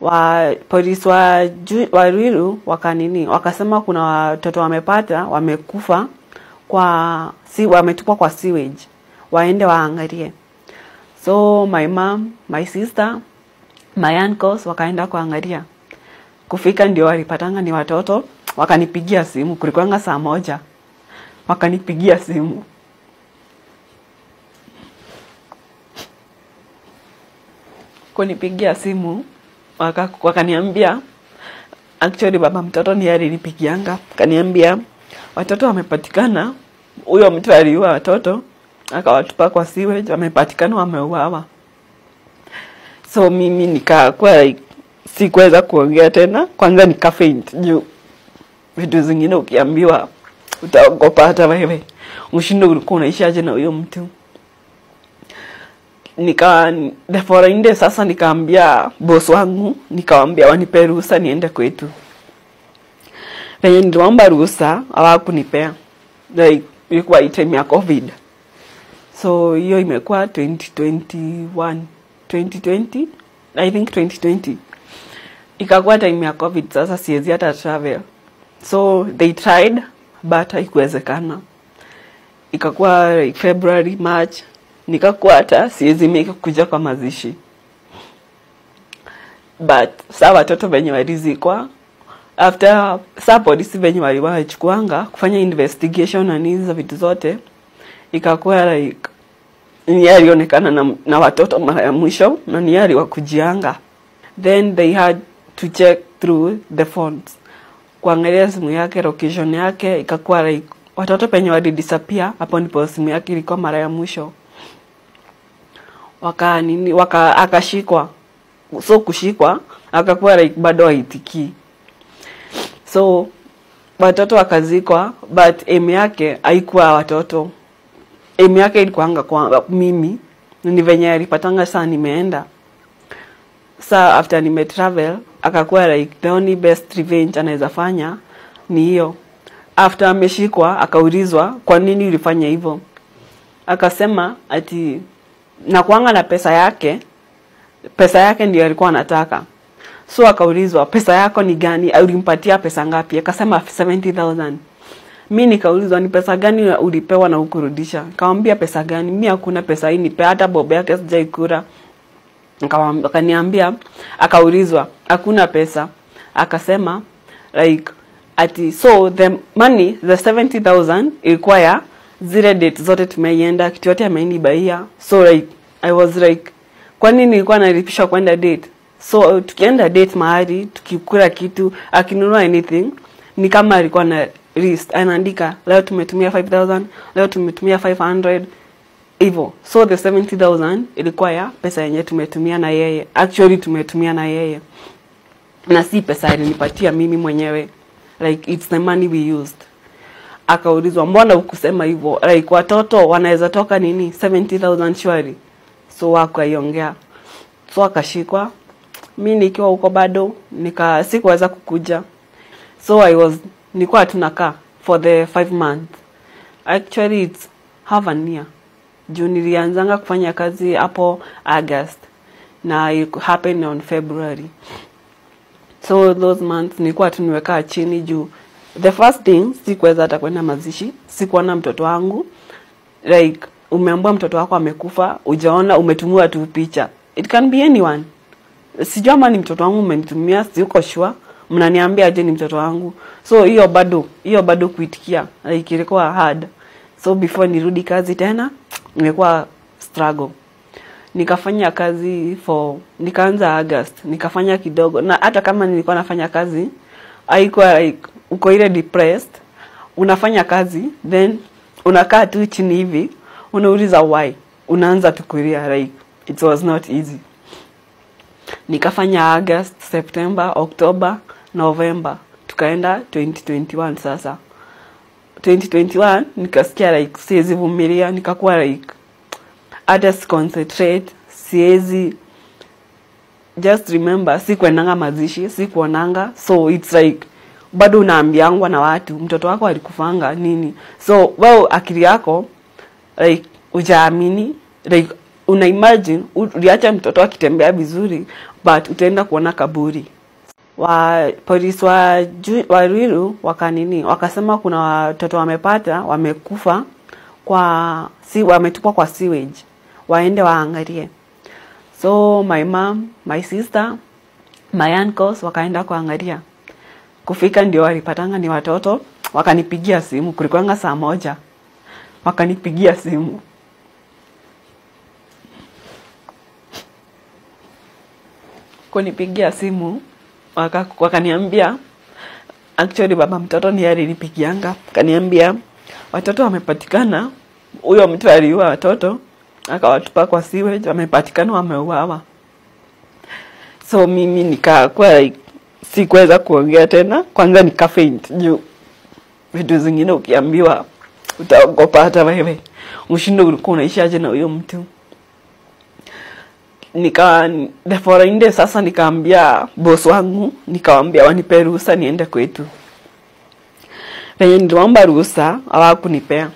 wa polisi wa, ju- Ruiru wakanini wakasema kuna watoto wamepata wamekufa kwa si wametupwa kwa sewage. Waende waangalie. So my mom my sister my uncles wakaenda kuangalia. Kufika ndio walipatanga ni watoto wakanipigia simu kulikuanga saa moja. Wakanipigia simu. Kunipigia simu waka, actually baba mtoto ni alinipigianga. Kaniambia watoto wamepatikana huyo mtu aliua watoto akawatupa kwa sewage wamepatikana wameuawa. So mimi nikakuwa like, sikuweza kuongea tena. Kwanza nika faint juu vitu zingine ukiambiwa utaogopa hata wewe. Ushindo ulikuwa unaishaje na huyo mtu nika the following day sasa nikaambia boss wangu nikawambia wanipe ruhusa niende kwetu. Venye niliomba ruhusa hawakunipea. Like ilikuwa time ya covid. So hiyo imekuwa 2021 2020 i think 2020 ikakuwa time ya covid sasa siwezi hata travel. So they tried but haikuwezekana. Ikakuwa like february march nikakuwa hata siwezi mimi kuja kwa mazishi. But saa watoto venye walizikwa after saa polisi venye waliwachukuanga kufanya investigation na nini za vitu zote ikakuwa like ni alionekana na, na watoto mara ya mwisho na ni aliwakujianga then they had to check through the phones. Kuangalia simu yake location yake ikakuwa like watoto penye walidisappear hapo ndipo simu yake ilikuwa mara ya mwisho waka nini waka akashikwa. So kushikwa akakuwa like bado haitikii. So watoto wakazikwa but aim yake haikuwa watoto. Aim yake ilikuanga kwa mimi ni venye alipatanga saa nimeenda. Saa after nime travel akakuwa like the only best revenge anaweza fanya ni hiyo. After ameshikwa akaulizwa kwa nini ulifanya hivyo? Akasema ati nakuanga na pesa yake pesa yake ndio alikuwa anataka. So akaulizwa pesa yako ni gani? Ulimpatia pesa ngapi? Akasema 70000 mi nikaulizwa ni pesa gani ulipewa na ukurudisha? Nikamwambia pesa gani? Mi hakuna pesa hii nipe hata bobe yake sijaikura akaniambia akaulizwa hakuna pesa. Akasema like ati so the money the 70000 ilikuwa ya zile date zote tumeienda kitu yote amenibaia so like i was like kwa nini nilikuwa nalipishwa kwenda date? So tukienda date mahali tukikula kitu akinunua anything ni kama alikuwa na list anaandika leo tumetumia 5000 leo tumetumia 500 hivyo so the 70000 ilikuwa ya pesa yenye tumetumia na yeye actually tumetumia na yeye. Na si pesa alinipatia mimi mwenyewe. Like it's the money we used akaulizwa mbona ukusema hivyo? Like watoto wanaweza toka nini? 70000 shwari. So wakaiongea. So akashikwa. Mi nikiwa huko bado nika sikuweza kukuja. So i was nilikuwa tunakaa for the five month actually it's half an year. Juu nilianzanga kufanya kazi hapo august na it happened on february. So those months nilikuwa tu nimekaa chini juu the first thing sikuweza hata kwenda mazishi sikuona mtoto wangu. Like umeambua mtoto wako amekufa ujaona umetumiwa tu picha. It can be anyone. Sijua ama ni mtoto wangu umenitumia siuko sure. Mnaniambia aje ni mtoto wangu. So hiyo bado hiyo bado kuitikia. Like ilikuwa hard. So before nirudi kazi tena imekuwa struggle. Nikafanya kazi for nikaanza august. Nikafanya kidogo. Na hata kama nilikuwa nafanya kazi haikuwa like uko ile depressed unafanya kazi then unakaa tu chini hivi unauliza why unaanza tukuria like it was not easy. Nikafanya august september october november tukaenda 2021 sasa. 2021 nikasikia like siwezi vumilia nikakuwa like hata si concentrate siwezi just remember si kuendanga mazishi si kuonanga so it's like bado unaambiangwa na watu mtoto wako alikufanga nini. So wewe akili yako like ujaamini like una imagine uliacha mtoto akitembea vizuri but utaenda kuona kaburi. Wa polisi wa, wa Ruiru wakanini wakasema kuna watoto wamepata wamekufa kwa si wametupwa kwa sewage. Waende waangalie. So my mom my sister my uncles wakaenda kuangalia kufika ndio walipatanga ni watoto wakanipigia simu kulikwanga saa moja wakanipigia simu. Kunipigia simu waka, wakaniambia actually baba mtoto ni alinipigianga kaniambia watoto wamepatikana huyo mtu aliua watoto akawatupa kwa siwe wamepatikana wameuawa. So mimi nikakuwa like, sikuweza kuongea tena. Kwanza ni faint juu vitu zingine ukiambiwa utaogopa hata wewe. Ushindo ulikuwa unaishaje na huyo mtu? Nika the following day sasa nikaambia boss wangu nikawambia wanipe ruhusa niende kwetu. Venye niliomba ruhusa hawakunipea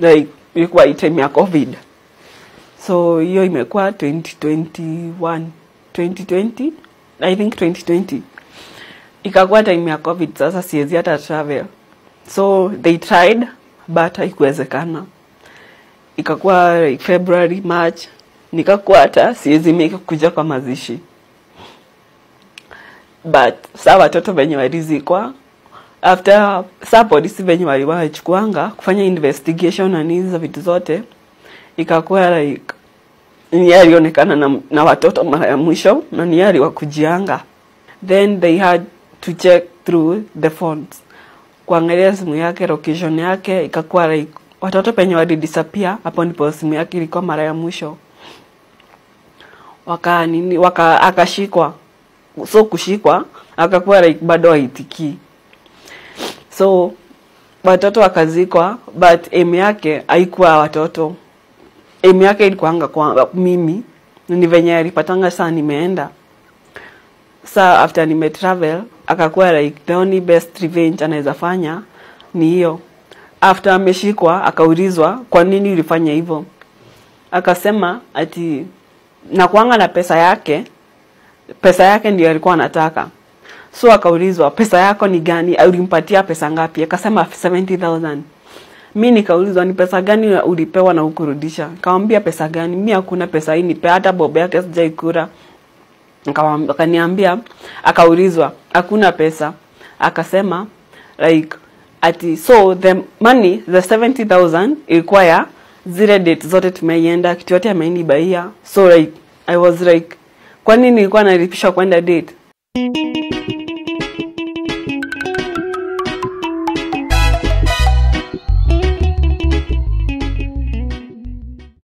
like ilikuwa time ya covid. So hiyo imekuwa 2021 2020 i think 2020 ikakuwa time ya covid sasa siwezi hata travel. So they tried but haikuwezekana. Ikakuwa february march nikakuwa hata siwezi make kuja kwa mazishi. But saa watoto venye walizikwa after saa polisi venye waliwachukuanga kufanya investigation na nini za vitu zote ikakuwa like ni alionekana na, na watoto mara ya mwisho na ni aliwakujianga then they had to check through the phones. Kuangalia simu yake location yake ikakuwa like watoto penye walidisappear hapo ndipo simu yake ilikuwa mara ya mwisho. Waka nini waka akashikwa. So kushikwa akakuwa like bado haitikii. So watoto wakazikwa but aim yake haikuwa watoto. Aim yake ilikuanga kwa mimi ni venye alipatanga saa nimeenda. Saa after nime travel akakuwa like the only best revenge anaweza fanya ni hiyo. After ameshikwa akaulizwa kwa nini ulifanya hivyo? Akasema ati nakuanga na pesa yake pesa yake ndio alikuwa anataka. So akaulizwa pesa yako ni gani? Ulimpatia pesa ngapi? Akasema 70000 mi nikaulizwa ni pesa gani ulipewa na ukurudisha kawambia pesa gani? Mi hakuna pesa hii nipe hata bobe yake sijaikura akaniambia akaulizwa hakuna pesa. Akasema like ati so the money the 70000 ilikuwa ya zile date zote tumeienda kitu yote amenibaia so like i was like kwani nilikuwa nalipishwa kwenda date